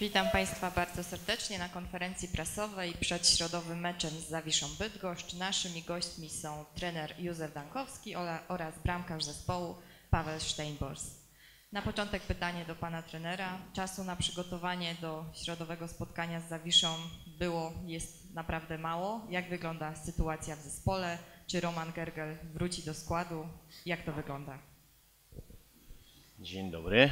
Witam Państwa bardzo serdecznie na konferencji prasowej przed środowym meczem z Zawiszą Bydgoszcz. Naszymi gośćmi są trener Józef Dankowski oraz bramkarz zespołu Paweł Steinbors. Na początek pytanie do Pana trenera. Czasu na przygotowanie do środowego spotkania z Zawiszą było, jest naprawdę mało. Jak wygląda sytuacja w zespole? Czy Roman Gergel wróci do składu? Jak to wygląda? Dzień dobry.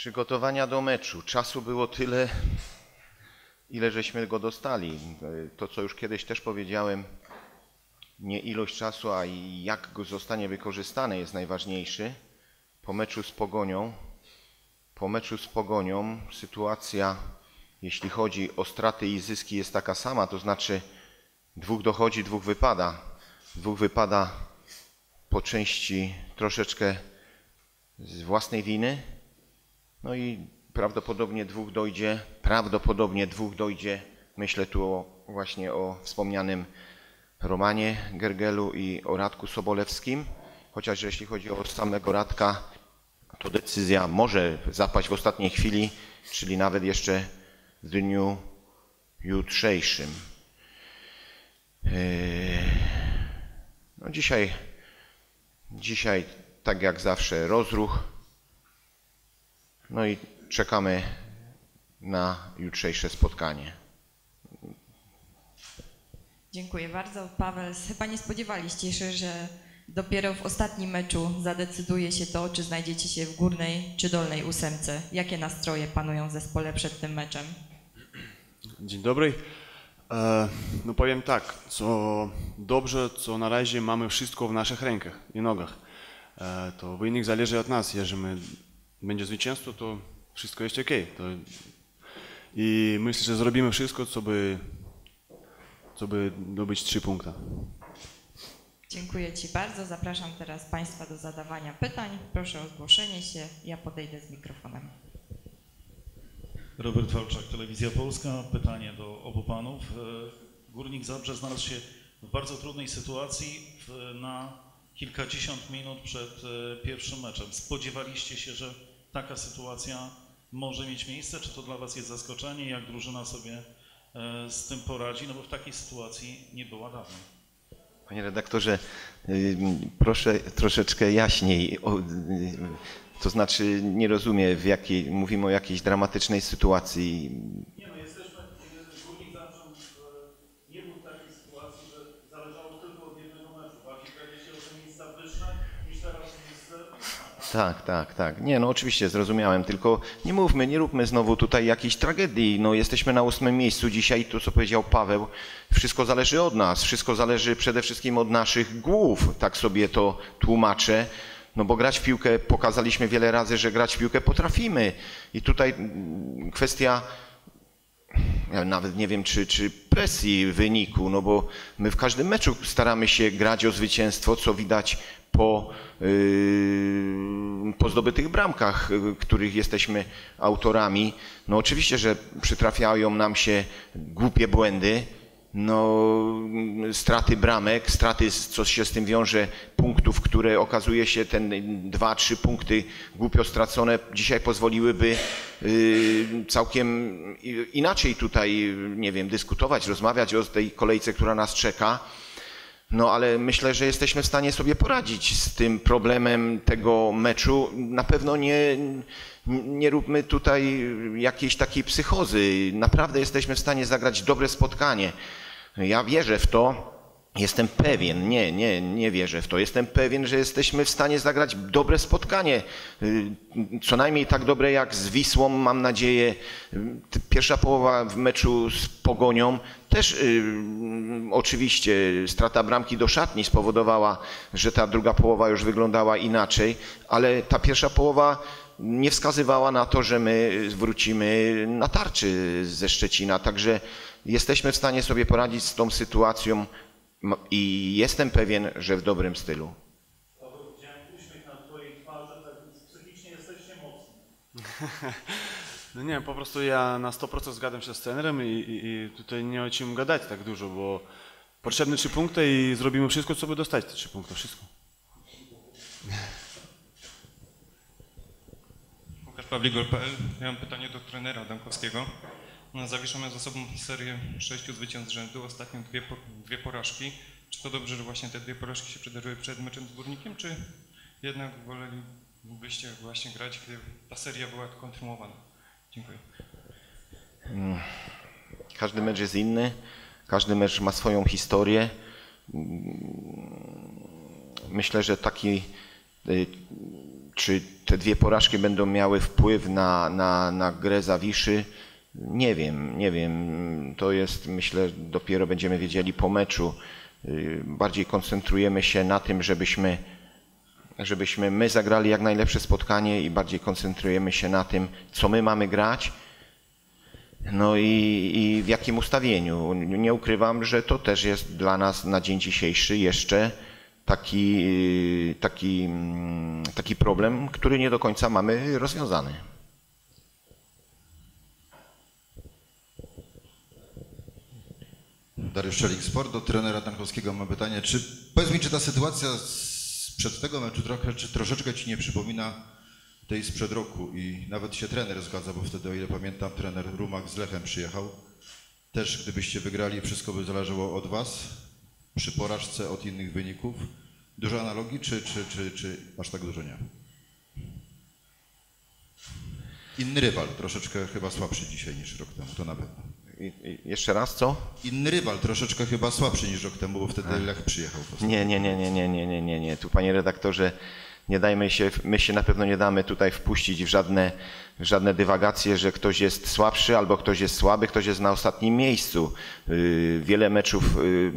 Przygotowania do meczu. Czasu było tyle, ile żeśmy go dostali. To, co już kiedyś też powiedziałem, nie ilość czasu, a jak go zostanie wykorzystany jest najważniejszy. Po meczu z Pogonią, po meczu z Pogonią sytuacja, jeśli chodzi o straty i zyski jest taka sama, to znaczy dwóch dochodzi, dwóch wypada. Dwóch wypada po części troszeczkę z własnej winy. No i prawdopodobnie dwóch dojdzie, prawdopodobnie dwóch dojdzie, myślę tu o, właśnie o wspomnianym Romanie Gergelu i o Radku Sobolewskim. Chociaż jeśli chodzi o samego Radka, to decyzja może zapaść w ostatniej chwili, czyli nawet jeszcze w dniu jutrzejszym. Yy, No dzisiaj, dzisiaj tak jak zawsze rozruch. No i czekamy na jutrzejsze spotkanie. Dziękuję bardzo. Paweł, chyba nie spodziewaliście się, że dopiero w ostatnim meczu zadecyduje się to, czy znajdziecie się w górnej czy dolnej ósemce. Jakie nastroje panują w zespole przed tym meczem? Dzień dobry. E, No powiem tak, co dobrze, co na razie mamy wszystko w naszych rękach i nogach. E, To wynik zależy od nas. Jeżeli będzie zwycięstwo, to wszystko jest ok. To... I myślę, że zrobimy wszystko, co by, co by zdobyć trzy punkty. Dziękuję Ci bardzo. Zapraszam teraz Państwa do zadawania pytań. Proszę o zgłoszenie się. Ja podejdę z mikrofonem. Robert Walczak, Telewizja Polska. Pytanie do obu panów. E, Górnik Zabrze znalazł się w bardzo trudnej sytuacji w, na kilkadziesiąt minut przed e, pierwszym meczem. Spodziewaliście się, że taka sytuacja może mieć miejsce? Czy to dla Was jest zaskoczenie? Jak drużyna sobie e, z tym poradzi? No bo w takiej sytuacji nie była dawno. Panie redaktorze, y, proszę troszeczkę jaśniej. Y, To znaczy nie rozumiem, w jakiej, mówimy o jakiejś dramatycznej sytuacji. Nie no, jesteśmy, Górnik Zabrze nie był w takiej sytuacji, że zależało tylko od jednego meczu. Bardziej pewnie się o te miejsca wyższe niż teraz miejsce Tak, tak, tak. Nie, no oczywiście zrozumiałem, tylko nie mówmy, nie róbmy znowu tutaj jakiejś tragedii. No jesteśmy na ósmym miejscu dzisiaj, to co powiedział Paweł, wszystko zależy od nas, wszystko zależy przede wszystkim od naszych głów, tak sobie to tłumaczę. No bo grać w piłkę, pokazaliśmy wiele razy, że grać w piłkę potrafimy. I tutaj mm, kwestia ja nawet nie wiem, czy, czy presji wyniku, no bo my w każdym meczu staramy się grać o zwycięstwo, co widać po, yy, po zdobytych bramkach, yy, których jesteśmy autorami. No oczywiście, że przytrafiają nam się głupie błędy, no, straty bramek, straty, co się z tym wiąże, punktów, które okazuje się, ten dwa, trzy punkty głupio stracone dzisiaj pozwoliłyby y, całkiem inaczej tutaj, nie wiem, dyskutować, rozmawiać o tej kolejce, która nas czeka. No ale myślę, że jesteśmy w stanie sobie poradzić z tym problemem tego meczu. Na pewno nie, nie róbmy tutaj jakiejś takiej psychozy. Naprawdę jesteśmy w stanie zagrać dobre spotkanie. Ja wierzę w to. Jestem pewien, nie, nie, nie wierzę w to. Jestem pewien, że jesteśmy w stanie zagrać dobre spotkanie. Y, Co najmniej tak dobre jak z Wisłą, mam nadzieję. Y, Pierwsza połowa w meczu z Pogonią też y, oczywiście strata bramki do szatni spowodowała, że ta druga połowa już wyglądała inaczej, ale ta pierwsza połowa nie wskazywała na to, że my wrócimy na tarczy ze Szczecina. Także jesteśmy w stanie sobie poradzić z tą sytuacją i jestem pewien, że w dobrym stylu. Paweł, widziałem uśmiech na Twojej twarzy, tak więc psychicznie jesteście mocni. No nie, po prostu ja na 100% zgadzam się z trenerem i, i, i tutaj nie o czym gadać tak dużo, bo potrzebne trzy punkty i zrobimy wszystko, co by dostać te trzy punkty, wszystko. Łukasz Pawligol.pl. Ja mam pytanie do trenera Dankowskiego. No, Zawisza miał za sobą serię sześciu zwycięstw rzędu, ostatnio dwie, dwie porażki. Czy to dobrze, że właśnie te dwie porażki się przydarzyły przed meczem z Górnikiem, czy jednak wolelibyście właśnie grać, gdy ta seria była kontynuowana? Dziękuję. Każdy mecz jest inny, każdy mecz ma swoją historię. Myślę, że taki, y, czy te dwie porażki będą miały wpływ na, na, na grę Zawiszy, nie wiem, nie wiem. To jest, myślę, dopiero będziemy wiedzieli po meczu. Y, Bardziej koncentrujemy się na tym, żebyśmy, żebyśmy my zagrali jak najlepsze spotkanie i bardziej koncentrujemy się na tym, co my mamy grać. No i, i w jakim ustawieniu. Nie ukrywam, że to też jest dla nas na dzień dzisiejszy jeszcze taki, y, taki, mm, taki problem, który nie do końca mamy rozwiązany. Dariusz Szelik Sport, do trenera Dankowskiego mam pytanie, czy powiedz mi, czy ta sytuacja sprzed tego meczu trochę, czy troszeczkę Ci nie przypomina tej sprzed roku i nawet się trener zgadza, bo wtedy, o ile pamiętam, trener Rumak z Lechem przyjechał. Też gdybyście wygrali, wszystko by zależało od Was, przy porażce od innych wyników. Dużo analogii, czy, czy, czy, czy aż tak dużo nie? Inny rywal, troszeczkę chyba słabszy dzisiaj niż rok temu, to na pewno. Jeszcze raz co? Inny rywal, troszeczkę chyba słabszy niż rok temu, bo wtedy Lech przyjechał. Nie, nie, nie, nie, nie, nie, nie, nie, nie. Tu panie redaktorze, nie dajmy się, my się na pewno nie damy tutaj wpuścić w żadne, żadne dywagacje, że ktoś jest słabszy albo ktoś jest słaby, ktoś jest na ostatnim miejscu. Yy, Wiele meczów, yy,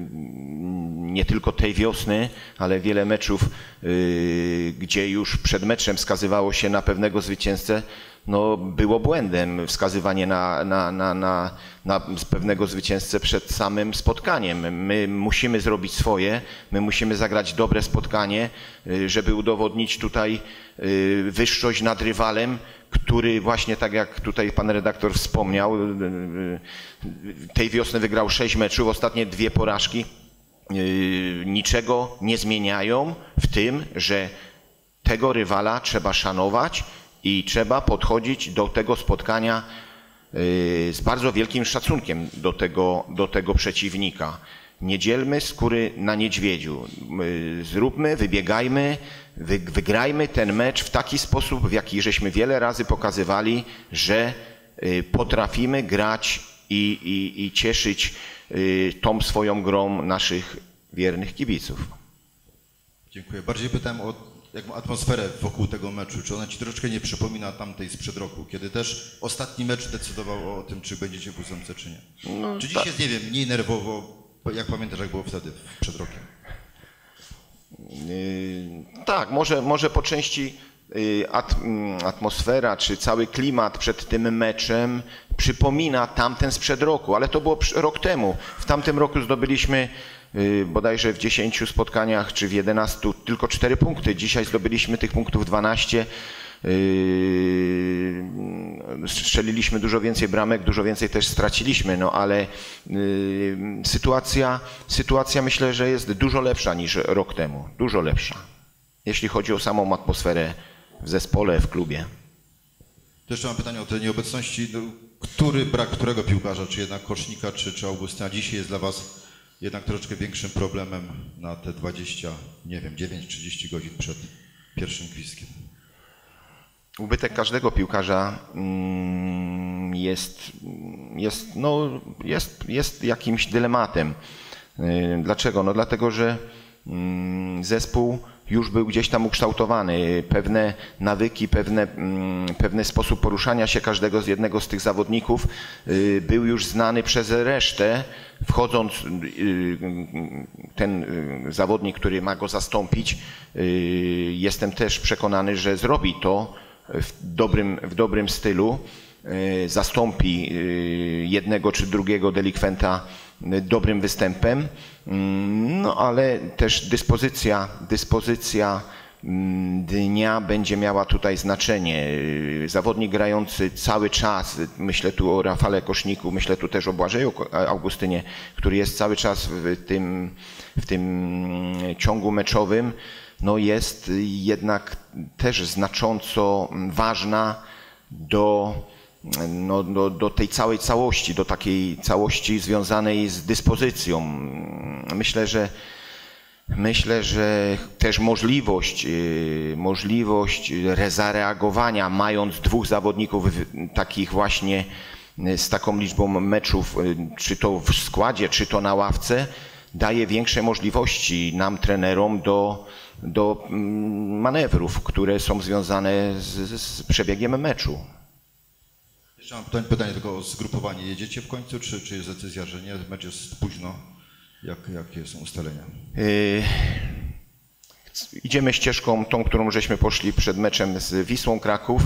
nie tylko tej wiosny, ale wiele meczów, yy, gdzie już przed meczem wskazywało się na pewnego zwycięzcę, no, było błędem wskazywanie na, na, na, na, na pewnego zwycięzcę przed samym spotkaniem. My musimy zrobić swoje, my musimy zagrać dobre spotkanie, y, żeby udowodnić tutaj y, wyższość nad rywalem, który właśnie tak jak tutaj pan redaktor wspomniał, y, tej wiosny wygrał sześć meczów, ostatnie dwie porażki niczego nie zmieniają w tym, że tego rywala trzeba szanować i trzeba podchodzić do tego spotkania y, z bardzo wielkim szacunkiem do tego, do tego przeciwnika. Nie dzielmy skóry na niedźwiedziu. Y, Zróbmy, wybiegajmy, wy, wygrajmy ten mecz w taki sposób, w jaki żeśmy wiele razy pokazywali, że y, potrafimy grać i, i, i cieszyć tą swoją grą naszych wiernych kibiców. Dziękuję. Bardziej pytałem o jaką atmosferę wokół tego meczu. Czy ona Ci troszeczkę nie przypomina tamtej sprzed roku, kiedy też ostatni mecz decydował o tym, czy będziecie w ósemce, czy nie? No, czy tak. dziś jest, nie wiem, mniej nerwowo, jak pamiętasz, jak było wtedy, przed rokiem? Yy, Tak, może, może po części yy, at, mm, atmosfera czy cały klimat przed tym meczem przypomina tamten sprzed roku, ale to było rok temu. W tamtym roku zdobyliśmy bodajże w 10 spotkaniach czy w 11 tylko 4 punkty. Dzisiaj zdobyliśmy tych punktów 12. Yy, strzeliliśmy dużo więcej bramek, dużo więcej też straciliśmy, no ale yy, sytuacja, sytuacja myślę, że jest dużo lepsza niż rok temu, dużo lepsza, jeśli chodzi o samą atmosferę w zespole, w klubie. Jeszcze mam pytanie o te nieobecności. No, który brak którego piłkarza, czy jednak Kosznika, czy, czy Augustyna dzisiaj jest dla Was jednak troszeczkę większym problemem na te 20, nie wiem, 9-30 godzin przed pierwszym gwizdkiem? Ubytek każdego piłkarza mm, jest, jest, no, jest, jest jakimś dylematem. Yy, Dlaczego? No dlatego, że mm, zespół już był gdzieś tam ukształtowany. Pewne nawyki, pewne, mm, pewny sposób poruszania się każdego z jednego z tych zawodników yy, był już znany przez resztę. Wchodząc yy, ten yy, zawodnik, który ma go zastąpić, jestem też przekonany, że zrobi to w dobrym, w dobrym stylu y, zastąpi y, jednego czy drugiego delikwenta y, dobrym występem, Mm, no ale też dyspozycja, dyspozycja mm, dnia będzie miała tutaj znaczenie. Y, Zawodnik grający cały czas, myślę tu o Rafale Koszniku, myślę tu też o Błażeju Ko- Augustynie, który jest cały czas w tym, w tym ciągu meczowym, no jest jednak też znacząco ważna do, no, do, do tej całej całości, do takiej całości związanej z dyspozycją. Myślę, że Myślę, że też możliwość, yy, możliwość zareagowania, mając dwóch zawodników takich właśnie yy, z taką liczbą meczów, yy, czy to w składzie, czy to na ławce, daje większe możliwości nam, trenerom, do, do mm, manewrów, które są związane z, z przebiegiem meczu. Jeszcze mam pytanie, tylko o zgrupowanie. Jedziecie w końcu, czy, czy jest decyzja, że nie? Mecz jest późno. Jak, jakie są ustalenia? Yy, Idziemy ścieżką tą, którą żeśmy poszli przed meczem z Wisłą Kraków.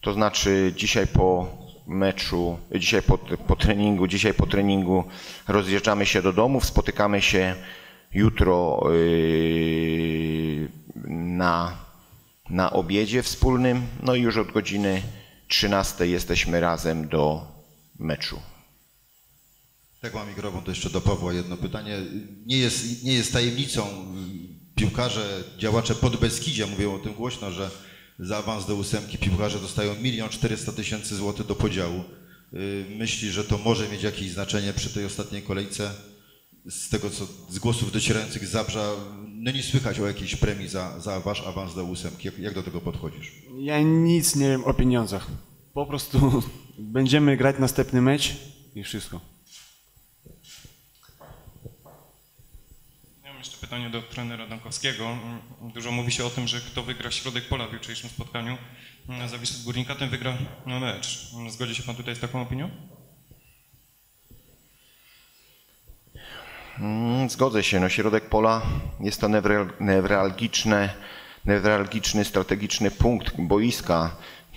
To znaczy dzisiaj po meczu, dzisiaj po, po treningu, dzisiaj po treningu rozjeżdżamy się do domów, spotykamy się jutro yy, na, na obiedzie wspólnym, no i już od godziny 13 jesteśmy razem do meczu. Tak mam mikrofon, to jeszcze do Pawła jedno pytanie. Nie jest, nie jest tajemnicą, y, piłkarze, działacze pod Beskidzia mówią o tym głośno, że za awans do ósemki piłkarze dostają 1 400 tysięcy złotych do podziału. Y, Myśli, że to może mieć jakieś znaczenie przy tej ostatniej kolejce? Z tego, co z głosów docierających z Zabrza, no nie słychać o jakiejś premii za, za wasz awans do ósemki. Jak, jak do tego podchodzisz? Ja nic nie wiem o pieniądzach. Po prostu będziemy grać następny mecz i wszystko. Ja mam jeszcze pytanie do trenera Dankowskiego. Mm, Dużo mówi się o tym, że kto wygra środek pola w jutrzejszym spotkaniu za Wisłę Górnika, ten wygra mecz. Zgodzi się pan tutaj z taką opinią? Zgodzę się, no środek pola jest to newral- newralgiczne, newralgiczny, strategiczny punkt boiska.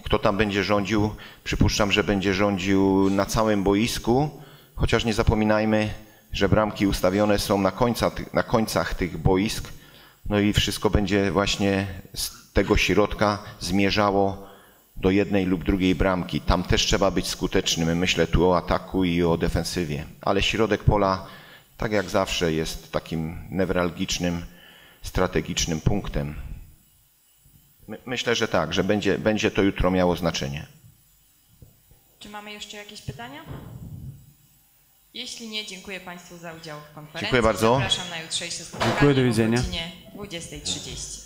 Kto tam będzie rządził? Przypuszczam, że będzie rządził na całym boisku, chociaż nie zapominajmy, że bramki ustawione są na, końca, na końcach tych boisk, no i wszystko będzie właśnie z tego środka zmierzało do jednej lub drugiej bramki. Tam też trzeba być skutecznym. Myślę tu o ataku i o defensywie. Ale środek pola, tak jak zawsze, jest takim newralgicznym, strategicznym punktem. My, myślę, że tak, że będzie, będzie to jutro miało znaczenie. Czy mamy jeszcze jakieś pytania? Jeśli nie, dziękuję Państwu za udział w konferencji. Dziękuję bardzo. Zapraszam na jutrzejsze spotkanie Dziękuję, do widzenia. o godzinie 20.30.